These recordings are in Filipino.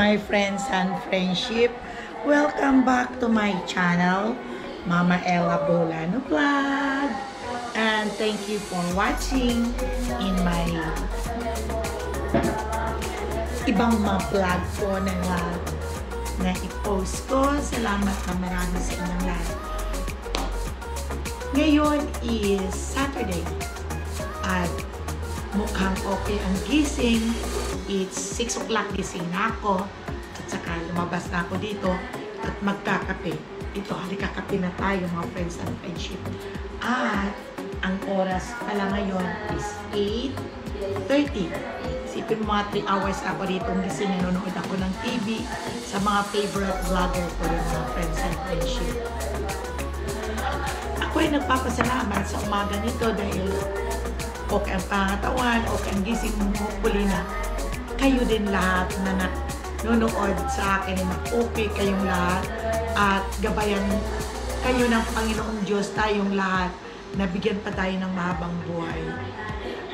my friends and friendship. Welcome back to my channel, Mama Ella Bolano Vlog. And thank you for watching in my ibang mga vlog ko na, na i-post ko. Salamat na marami sa inyong lahat. Ngayon is Saturday at mukhang okay ang gising. It's 6 o'clock gising na ako at saka lumabas na ako dito at magkakape. Ito, halika kape na tayo mga friends and friendship. At ang oras pala ngayon is 8.30. Isipin mo mga 3 hours ako dito gising. Nanonood ako ng TV sa mga favorite vlogger ko yung mga friends and friendship. Ako ay nagpapasalamat sa umaga nito dahil okay ang pangatawan, okay ang gising mo, hopefully na kayo din lahat na nanonood sa akin na okay kayong lahat at gabayan kayo ng Panginoong Diyos tayong lahat na bigyan pa tayo ng mahabang buhay.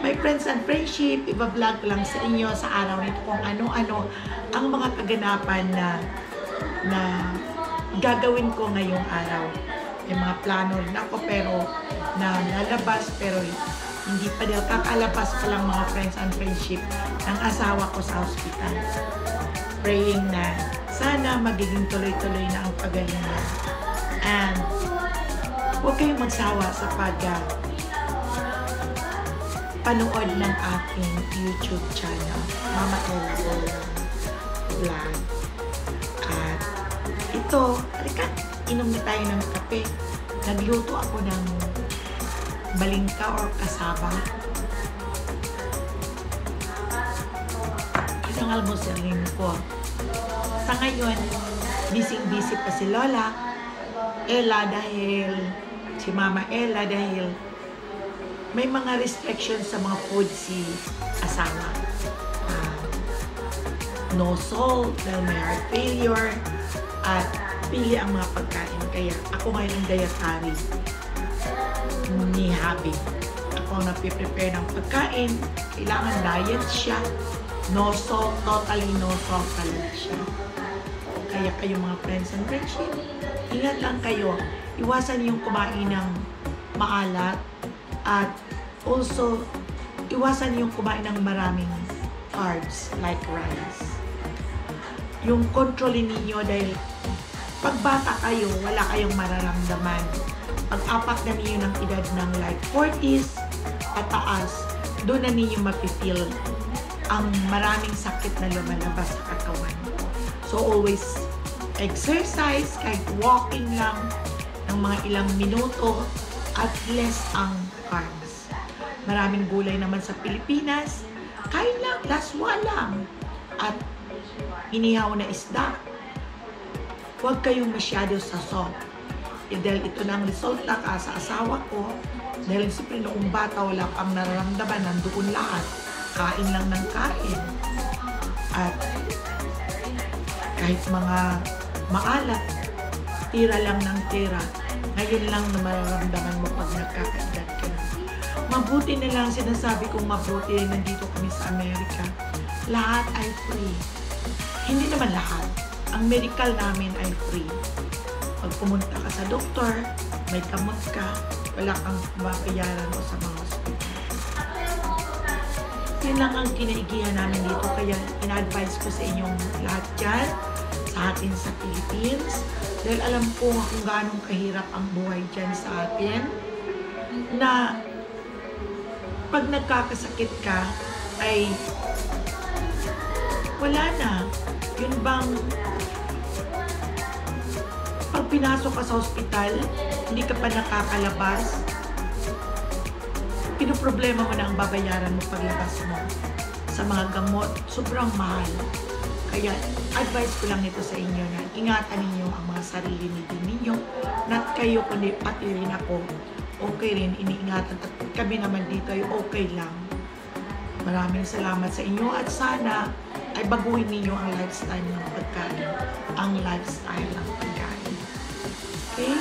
My friends and friendship, iba-vlog lang sa inyo sa araw nito kung ano-ano ang mga kaganapan na na gagawin ko ngayong araw. May mga plano rin ako pero na lalabas pero hindi pa daw kakalabas pa lang mga friends and friendship ng asawa ko sa hospital. Praying na sana magiging tuloy-tuloy na ang pagalingan. And huwag kayong magsawa sa pag panood ng aking YouTube channel, Mama Ella Vlog. At ito, halika, inom na tayo ng kape. Nagluto ako ng balingka or kasaba. Isang almusalin ko. Sa ngayon, busy-busy pa si Lola. Ella dahil, si Mama Ella dahil may mga restrictions sa mga food si asawa. Uh, no salt, dahil may heart failure, at pili ang mga pagkain. Kaya ako ngayon ang dietary ni Habi. Ako ang napiprepare ng pagkain. Kailangan diet siya. No salt, totally no salt talaga siya. Kaya kayo mga friends and friendship, ingat lang kayo. Iwasan yung kumain ng maalat at also iwasan yung kumain ng maraming carbs like rice. Yung kontrolin ninyo dahil pag bata kayo, wala kayong mararamdaman pag-apat na ninyo ng edad ng like 40s pataas, doon na ninyo mapipil ang maraming sakit na lumalabas sa katawan. So always exercise, kahit walking lang ng mga ilang minuto at less ang carbs. Maraming gulay naman sa Pilipinas, kain lang, laswa lang. At inihaw na isda. Huwag kayong masyado sa salt eh, dahil ito na ang resulta ka sa asawa ko, dahil siyempre noong bata wala pang nararamdaman, nandoon lahat. Kain lang ng kain. At kahit mga maalat, tira lang ng tira. Ngayon lang na mararamdaman mo pag nagkakaedad ka na. Mabuti na lang, sinasabi kong mabuti, nandito kami sa Amerika. Lahat ay free. Hindi naman lahat. Ang medical namin ay free pag pumunta ka sa doktor, may kamot ka, wala kang mabayaran mo sa mga hospital. Yun lang ang kinaigihan namin dito. Kaya ina-advise ko sa inyong lahat dyan, sa atin sa Philippines. Dahil alam ko kung gaano kahirap ang buhay dyan sa atin. Na pag nagkakasakit ka, ay wala na. Yun bang pag pinasok ka sa ospital, hindi ka pa nakakalabas, pinoproblema mo na ang babayaran mo paglabas mo sa mga gamot. Sobrang mahal. Kaya advice ko lang ito sa inyo na ingatan ninyo ang mga sarili din ninyo. Not kayo, kundi pati rin ako. Okay rin, iniingatan. At kami naman dito ay okay lang. Maraming salamat sa inyo at sana ay baguhin ninyo ang lifestyle ng pagkain. Ang lifestyle ng pagkain. Okay?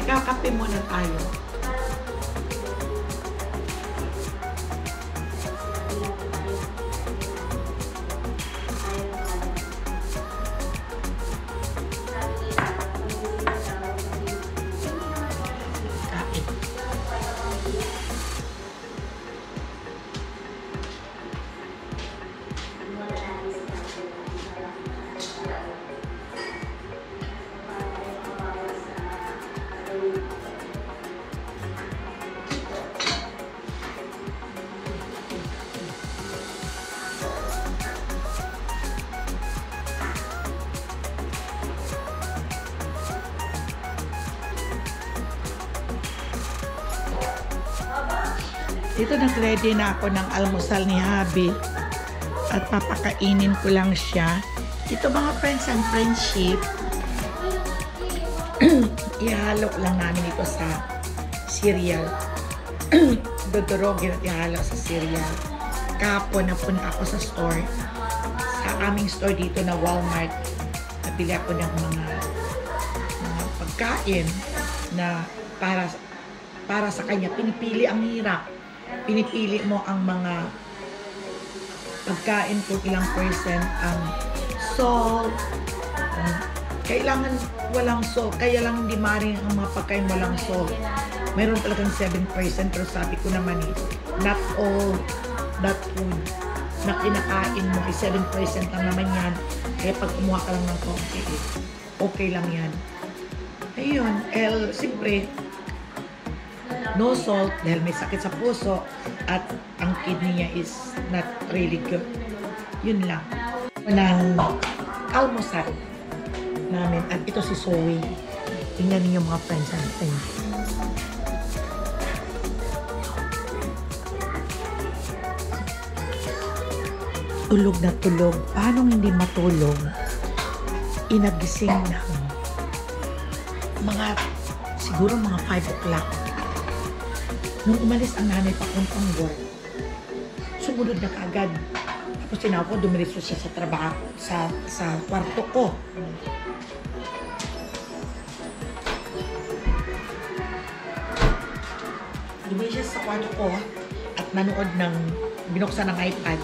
Nagkakape muna tayo. Dito nag-ready na ako ng almusal ni Habi. At papakainin ko lang siya. Ito mga friends and friendship. ihalo lang namin ito sa cereal. Dodorogin at ihalo sa cereal. Kapon napunta ako sa store. Sa aming store dito na Walmart. Nabili ako ng mga mga pagkain na para para sa kanya pinipili ang hirap pinipili mo ang mga pagkain kung ilang percent ang salt. Um, kailangan walang salt kaya lang hindi maring ang mga pagkain walang salt. Meron talagang 7% pero sabi ko naman eh not all that food na kinakain mo ay 7% lang naman yan. Kaya pag kumuha ka lang ng konti eh, okay lang yan. Ayun el siyempre no salt dahil may sakit sa puso at ang kidney niya is not really good. Yun lang. Ng almusal namin. At ito si Zoe. Tingnan niyo mga friends friends. Tulog na tulog. Paano hindi matulog? Inagising na mga siguro mga 5 o'clock Nung umalis ang nanay papuntang work, sumunod na kaagad. Tapos tinawag ko, dumiretso siya sa trabaho, sa, sa kwarto ko. Dumiretso siya sa kwarto ko at nanood ng, binuksan ng iPad.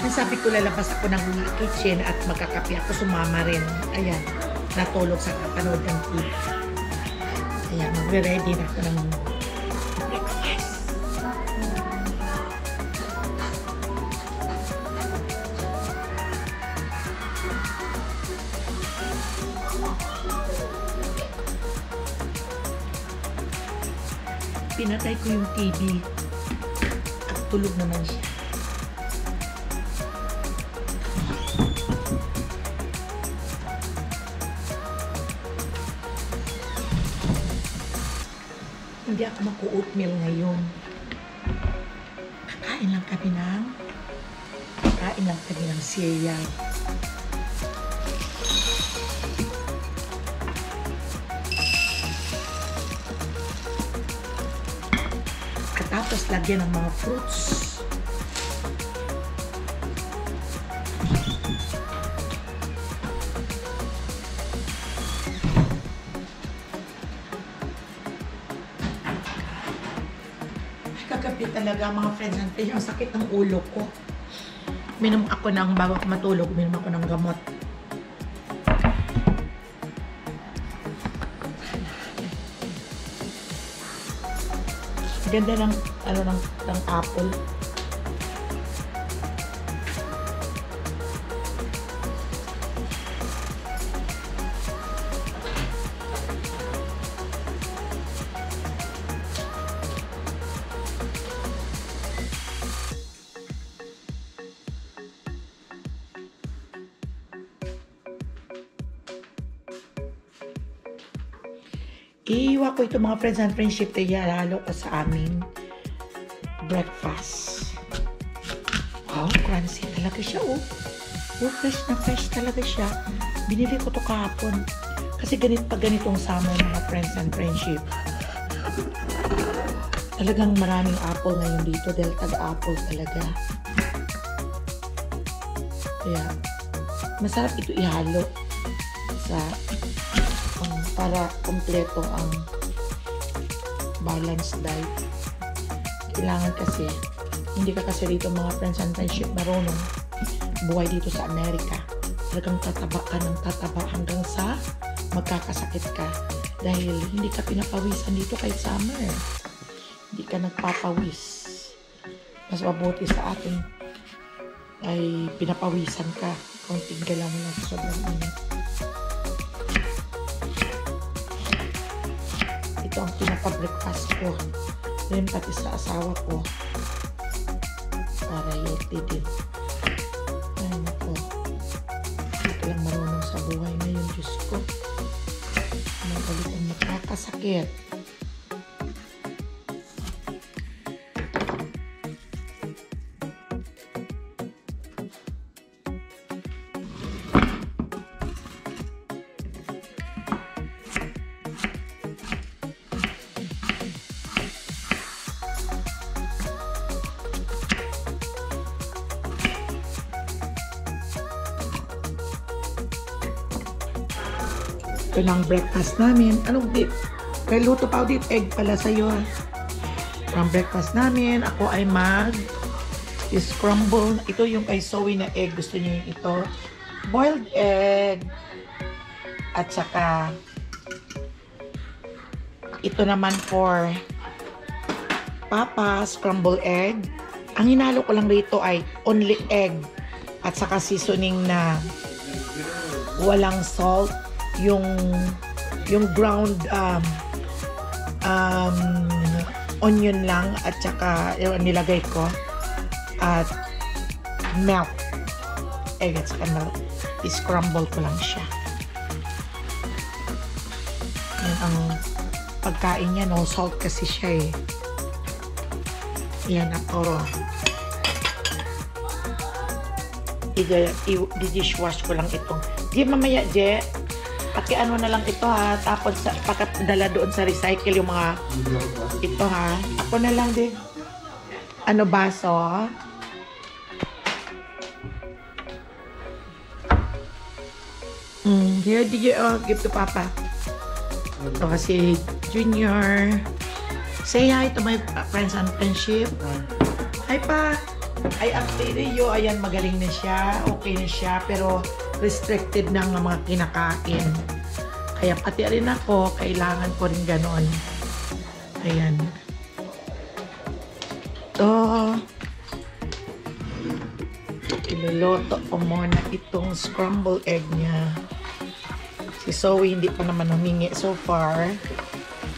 Nasabi ko lalabas ako ng kitchen at magkakapi ako, sumama rin. Ayan, natulog sa kapanood ng TV. Ayan, magre-ready na ako ng pinatay ko yung TV at tulog naman siya. Hindi ako maku-oatmeal ngayon. Kakain lang kami ng kakain lang kami ng cereal. Tapos lagyan ng mga fruits. Kagabi talaga mga friends and friends, ang sakit ng ulo ko. Minom ako ng, bago matulog, minom ako ng gamot. Ganda ng, ano, ng, ng apple. Ito mga friends and friendship na ialalo ko sa amin breakfast. Wow, crunchy talaga siya oh. Oh, fresh na fresh talaga siya. Binili ko to kahapon. Kasi ganit pa ganitong summer mga friends and friendship. Talagang maraming apple ngayon dito dahil tag-apple talaga. Kaya, masarap ito ihalo sa um, para kompleto ang balanced diet. Kailangan kasi, hindi ka kasi dito mga friends and friendship marunong buhay dito sa Amerika. Talagang tataba ka ng tataba hanggang sa magkakasakit ka. Dahil hindi ka pinapawisan dito kahit summer. Hindi ka nagpapawis. Mas mabuti sa atin ay pinapawisan ka. Konting galaw mo lang sa sobrang init. Ito ang pinapa-breakfast ko. Rin pati sa asawa ko. Para healthy din. Nako. Hindi ka lang marunong sa buhay ngayon, Diyos ko. Magalit ang nakakasakit. Ito na ang breakfast namin. Anong dip? May luto pa dip egg pala sa'yo. Ito ang breakfast namin. Ako ay mag scramble. Ito yung kay Zoe na egg. Gusto niyo yung ito. Boiled egg. At saka ito naman for papa, scrambled egg. Ang hinalo ko lang rito ay only egg at saka seasoning na walang salt, yung yung ground um, um, onion lang at saka yung nilagay ko at milk egg at saka milk i-scramble ko lang siya. Yan ang pagkain niya. No salt kasi siya eh. Yan ako i-dishwash ko lang itong. Di mamaya je paki ano na lang ito ha? Tapos sa, pakadala doon sa recycle yung mga ito ha? Ako na lang din. Ano baso? Mm, here did you oh, give to papa. Ito kasi junior. Say hi to my friends and friendship. Hi pa. I updated you. Ayan, magaling na siya. Okay na siya. Pero restricted ang mga kinakain. Kaya pati rin ako, kailangan ko rin ganon. Ayan. Ito. Iluluto ko muna itong scrambled egg niya. Si Zoe hindi pa naman humingi so far.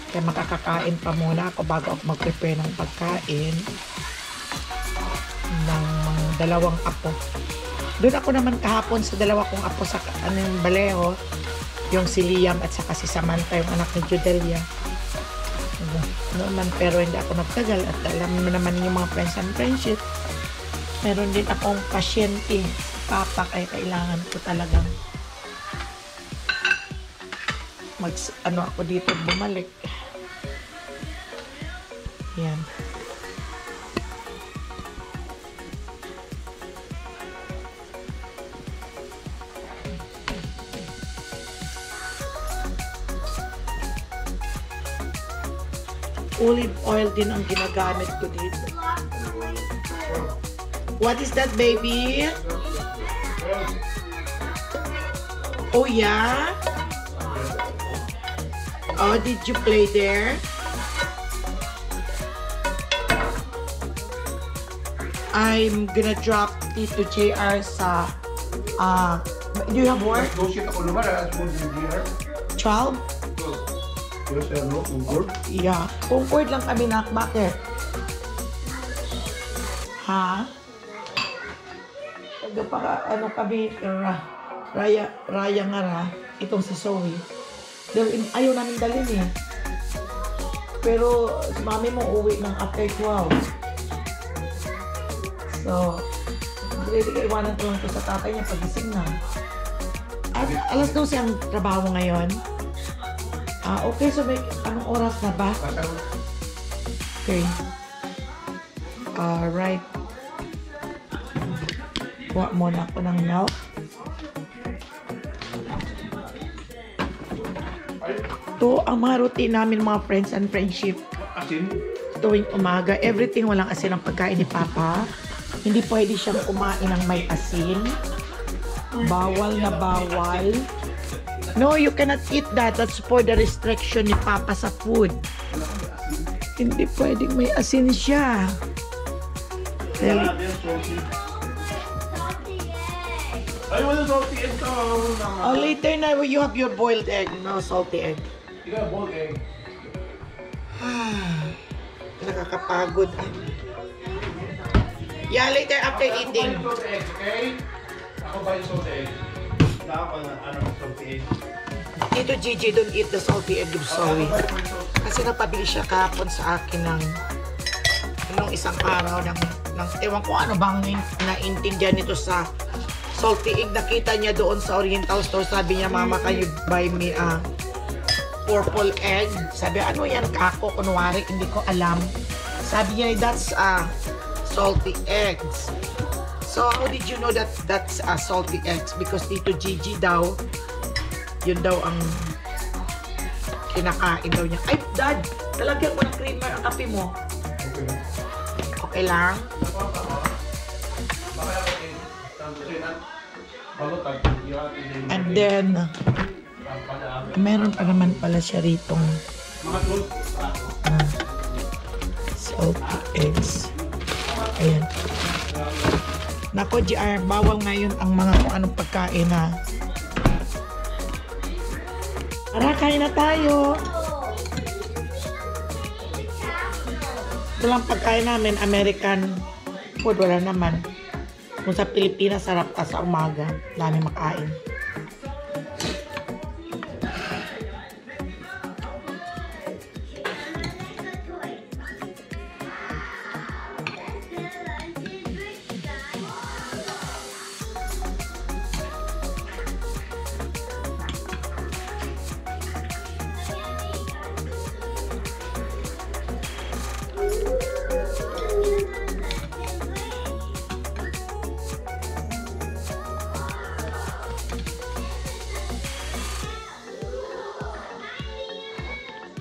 Kaya makakakain pa muna ako bago ako mag-prepare ng pagkain ng dalawang apo. Doon ako naman kahapon sa dalawa kong apo sa anong baleho, yung si Liam at saka si Samantha, yung anak ni Judelia. Naman, pero hindi ako nagtagal at alam mo naman yung mga friends and friendship. Meron din akong pasyente, papa, kaya kailangan ko talagang mag, ano ako dito bumalik. Yan. Olive oil din ang ginagamit ko dito. What is that, baby? Oh, yeah? Oh, did you play there? I'm gonna drop Tito JR sa uh, do you have work? 12? Yes, ano, Concord? Yeah. Concord lang kami nak. Bakit? Ha? Nagpaka, ano kami, ra, raya, raya nga ra, itong si Zoe. Dahil ayaw namin dalhin eh. Pero si mami mo uwi ng after 12. So, ready ka iwanan ko lang to sa tatay niya pagising na. At alas 12 ang trabaho ngayon. Ah, okay. So, may anong oras na ba? Okay. Alright. Kuha muna ako ng milk. Ito ang mga routine namin mga friends and friendship. Asin? Tuwing umaga, everything walang asin ang pagkain ni Papa. Hindi pwede siyang kumain ng may asin. Bawal na bawal. No, you cannot eat that. That's for the restriction ni Papa sa food. Hindi pwedeng may asin siya. Salty. Ay, wala salty egg to. oh, later na you have your boiled egg. No, salty egg. Ikaw, boiled egg. Ah, nakakapagod. Yeah, later after eating. Ako ba yung salty egg, okay? Ako ba yung salty egg? Wala ako na, ano, salty egg. Tito Gigi, don't eat the salty egg of salty Kasi napabili siya kahapon sa akin ng nung isang araw ng, ng ewan ko ano bang nain- naintindihan nito sa salty egg. Nakita niya doon sa Oriental store. Sabi niya, Mama, can you buy me a purple egg? Sabi, ano yan, kako? Kunwari, hindi ko alam. Sabi niya, that's uh, salty eggs. So, how did you know that that's uh, salty eggs? Because Tito Gigi daw, yun daw ang kinakain daw niya. Ay, Dad, talagyan ko ng creamer ang kape mo. Okay lang. And then, meron pa naman pala siya ritong tools. ah, salty eggs. Ayan. Nako, GR, bawal ngayon ang mga kung anong pagkain ha. Tara, kain na tayo. Ito lang pagkain namin, American food, wala naman. Kung sa Pilipinas, sarap ka sa umaga. Dami makain.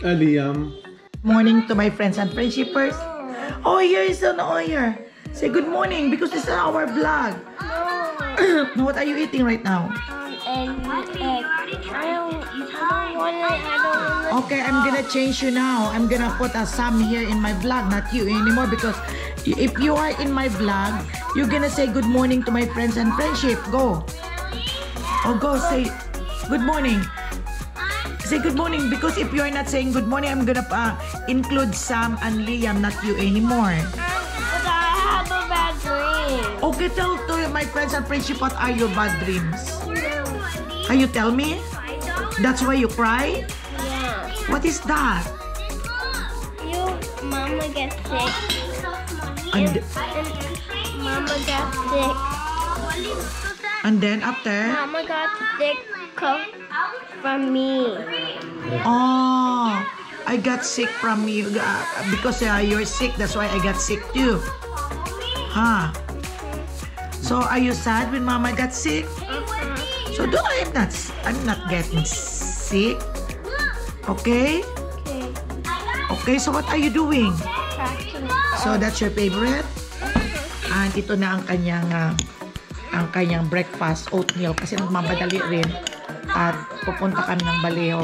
Aliyam. Morning to my friends and friendshippers. Oh, here is an Oyer. Say good morning because this is our vlog. what are you eating right now? and egg. Don't, I don't Okay, I'm gonna change you now. I'm gonna put a Sam here in my vlog, not you anymore because if you are in my vlog, you're gonna say good morning to my friends and friendship. Go. Oh, go say good morning. Say good morning because if you're not saying good morning, I'm gonna uh, include Sam and Liam, not you anymore. But I have a bad dream. Okay, tell to my friends and friendship what are your bad dreams. Can you tell me? That's why you cry? Yeah. What is that? You, Mama gets sick. And, And Mama got sick. and then after? Mama got sick co- from me. Oh, I got sick from you uh, because uh, you're sick. That's why I got sick too. Huh? So are you sad when Mama got sick? So do I'm not. I'm not getting sick. Okay. Okay. So what are you doing? So that's your favorite? And ito na ang kanyang ah, ang kanyang breakfast oatmeal kasi nagmamadali rin at pupunta kami ng Baleo.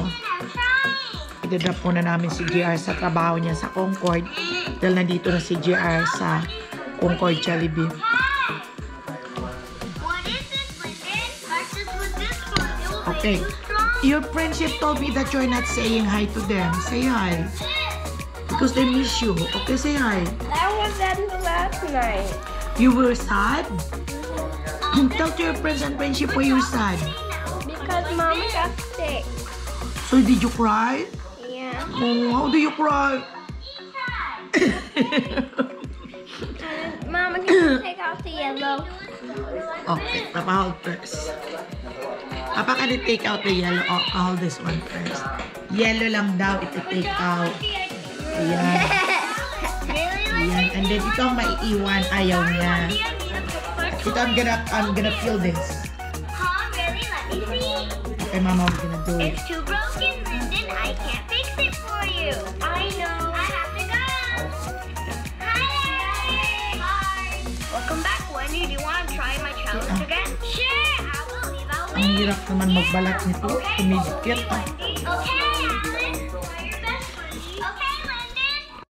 Idadrop muna namin si GR sa trabaho niya sa Concord dahil nandito na si GR sa Concord Jollibee. Okay. Your friendship told me that you're not saying hi to them. Say hi. Because they miss you. Okay, say hi. That was end last night. You were sad? Tell to your friends and friendship why you're sad. Mama got sick. So did you cry? Yeah. Oh, how do you cry? Mama, can you take out the yellow? Okay, Papa hold first. Papa can you take out the yellow? Oh, hold this one first. Yellow lang daw ito take out. Ayan. Ayan. And then ito ang maiiwan. Ayaw niya. Ito I'm gonna, I'm gonna feel this. Okay, Mama, we're gonna do it. It's too broken, Lyndon. I can't fix it for you. I know. I have to go. Hi. Hi. Welcome back, Wendy. Do you want to try my challenge again? Sure. I will leave out Ang hirap naman magbalat nito. Ah. Wendy. Okay.